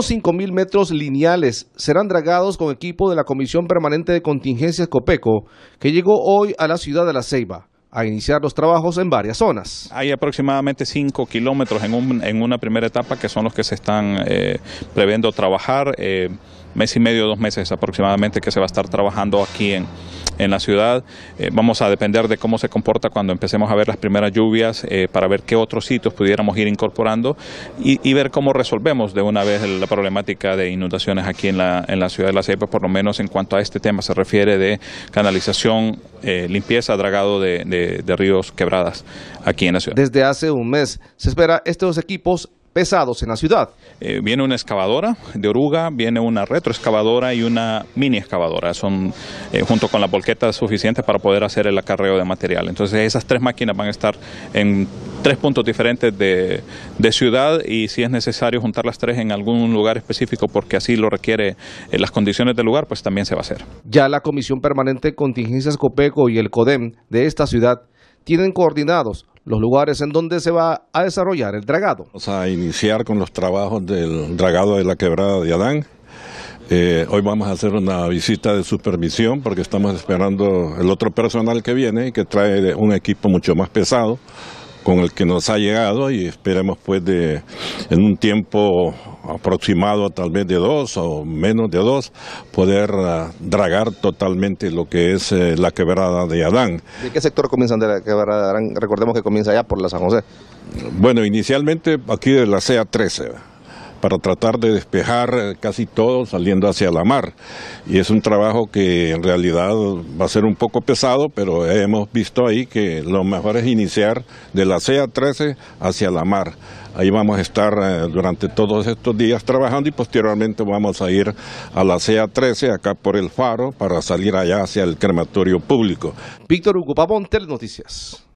5.000 metros lineales serán dragados con equipo de la Comisión Permanente de Contingencias COPECO, que llegó hoy a la ciudad de La Ceiba a iniciar los trabajos en varias zonas. Hay aproximadamente 5 kilómetros en, en, una primera etapa que son los que se están eh, previendo trabajar. Eh, mes y medio, dos meses aproximadamente que se va a estar trabajando aquí en, en la ciudad. Eh, vamos a depender de cómo se comporta cuando empecemos a ver las primeras lluvias eh, para ver qué otros sitios pudiéramos ir incorporando y, ver cómo resolvemos de una vez la problemática de inundaciones aquí en la, en la ciudad de La Ceiba, por lo menos en cuanto a este tema se refiere de canalización, eh, limpieza, dragado de, de, de ríos quebradas aquí en la ciudad. Desde hace un mes se espera estos equipos pesados en la ciudad. Eh, viene una excavadora de oruga, viene una retroexcavadora y una mini excavadora. Son eh, junto con la volqueta suficientes para poder hacer el acarreo de material. Entonces esas tres máquinas van a estar en tres puntos diferentes de, ciudad y si es necesario juntar las tres en algún lugar específico porque así lo requiere eh, las condiciones del lugar, pues también se va a hacer. Ya la Comisión Permanente de Contingencias COPECO y el CODEM de esta ciudad tienen coordinados los lugares en donde se va a desarrollar el dragado. Vamos a iniciar con los trabajos del dragado de la quebrada de Adán. Eh, hoy vamos a hacer una visita de supervisión porque estamos esperando el otro personal que viene y que trae un equipo mucho más pesado con el que nos ha llegado y esperemos pues de en un tiempo aproximado tal vez de dos o menos de dos poder uh, dragar totalmente lo que es eh, la quebrada de Adán. ¿De qué sector comienzan de la quebrada de Adán? Recordemos que comienza ya por la San José. Bueno, inicialmente aquí de la CEA 13 para tratar de despejar eh, casi todo saliendo hacia la mar. Y es un trabajo que en realidad va a ser un poco pesado, pero hemos visto ahí que lo mejor es iniciar de la CEA 13 hacia la mar. Ahí vamos a estar eh, durante todos estos días trabajando y posteriormente vamos a ir a la CEA 13 acá por el faro para salir allá hacia el crematorio público. Víctor Hugo Pavón, Noticias.